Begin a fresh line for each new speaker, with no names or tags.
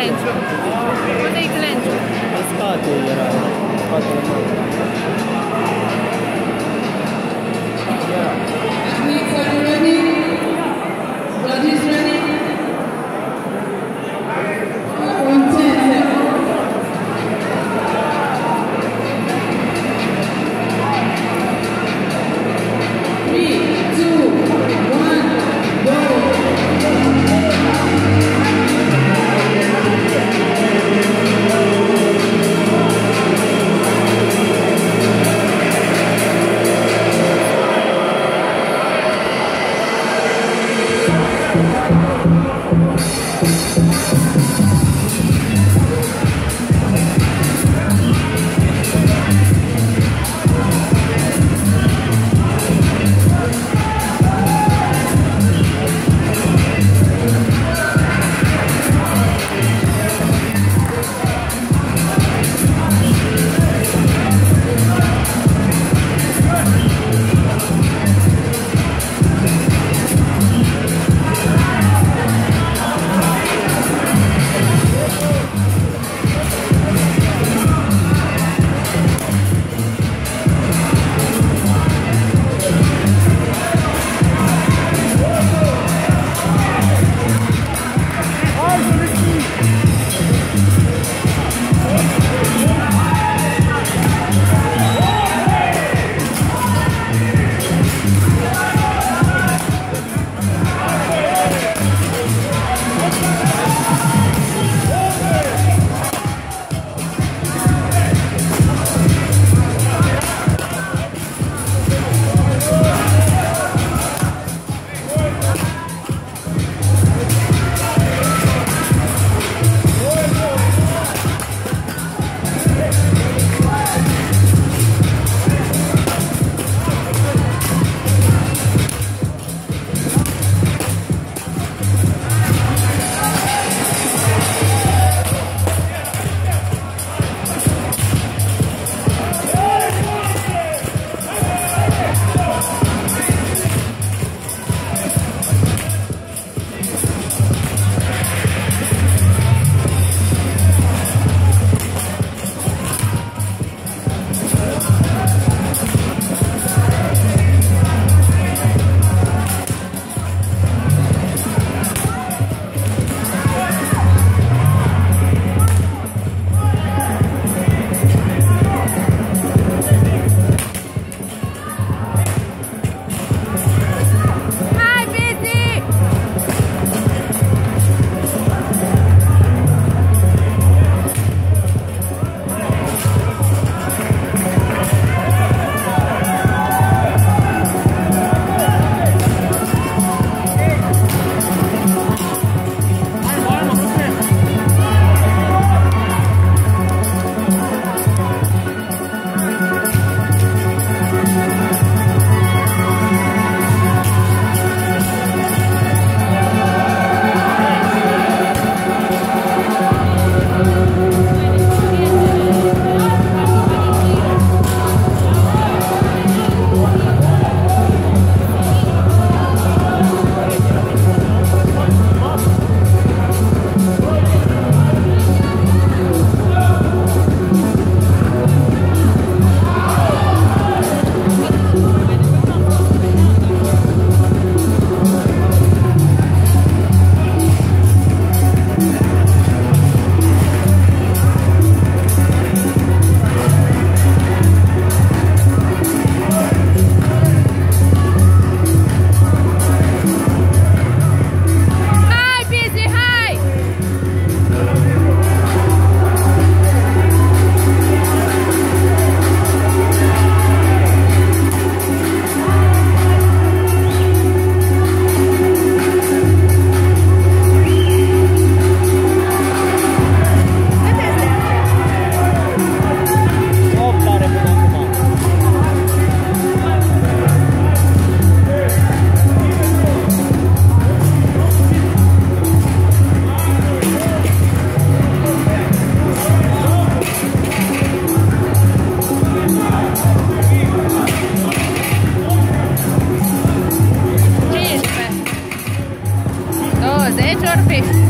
klęczą. One i klęczą.
Spadły rano. Spadły rano. Next
are you ready? Blood is ready. norte.